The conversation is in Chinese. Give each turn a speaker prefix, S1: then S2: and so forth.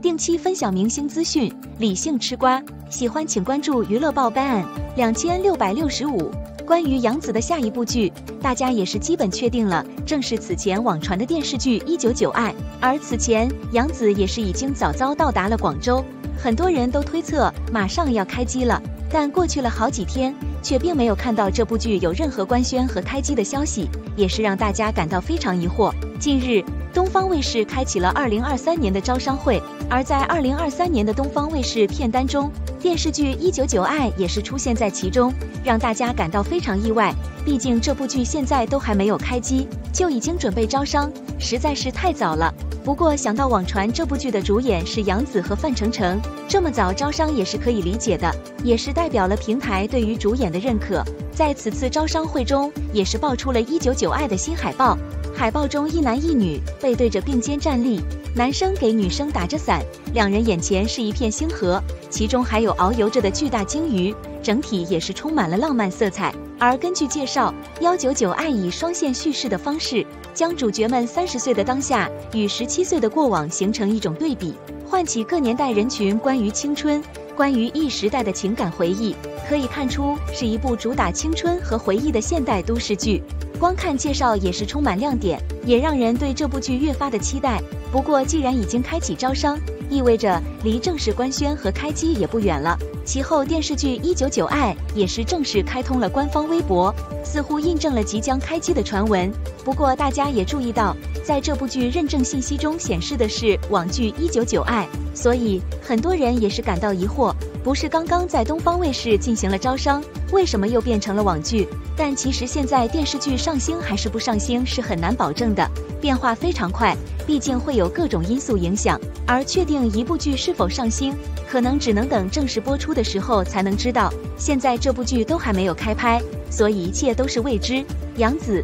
S1: 定期分享明星资讯，理性吃瓜。喜欢请关注娱乐报班。两千六百六十五。关于杨紫的下一部剧，大家也是基本确定了，正是此前网传的电视剧《一九九爱》。而此前，杨紫也是已经早早到达了广州，很多人都推测马上要开机了。但过去了好几天，却并没有看到这部剧有任何官宣和开机的消息，也是让大家感到非常疑惑。近日，东方卫视开启了二零二三年的招商会，而在二零二三年的东方卫视片单中，电视剧《一九九爱》也是出现在其中，让大家感到非常意外。毕竟这部剧现在都还没有开机，就已经准备招商，实在是太早了。不过想到网传这部剧的主演是杨紫和范丞丞，这么早招商也是可以理解的，也是代表了平台对于主演的认可。在此次招商会中，也是爆出了一九九爱的新海报，海报中一男一女背对着并肩站立，男生给女生打着伞，两人眼前是一片星河，其中还有遨游着的巨大鲸鱼，整体也是充满了浪漫色彩。而根据介绍，幺九九爱以双线叙事的方式，将主角们三十岁的当下与十七岁的过往形成一种对比，唤起各年代人群关于青春、关于一时代的情感回忆。可以看出，是一部主打青春和回忆的现代都市剧。光看介绍也是充满亮点，也让人对这部剧越发的期待。不过，既然已经开启招商，意味着离正式官宣和开机也不远了。其后，电视剧《一九九爱》也是正式开通了官方微博，似乎印证了即将开机的传闻。不过，大家也注意到，在这部剧认证信息中显示的是网剧《一九九爱》，所以很多人也是感到疑惑：不是刚刚在东方卫视进行了招商，为什么又变成了网剧？但其实现在电视剧上星还是不上星是很难保证的，变化非常快，毕竟会有各种因素影响。而确定一部剧是否上星，可能只能等正式播出的时候才能知道。现在这部剧都还没有开拍，所以一切都是未知。杨紫。